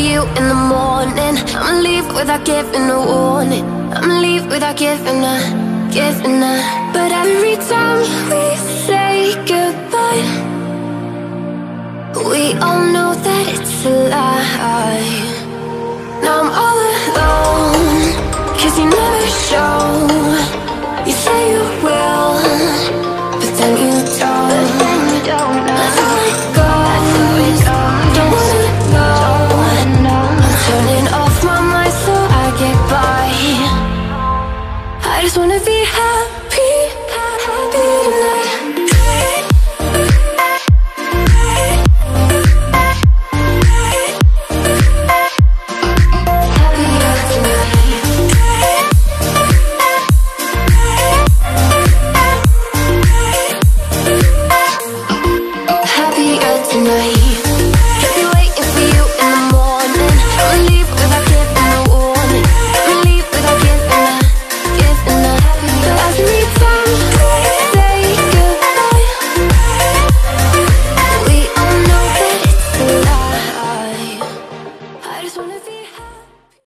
you in the morning. I'ma leave without giving a warning. I'ma leave without giving a, giving a. But every time we say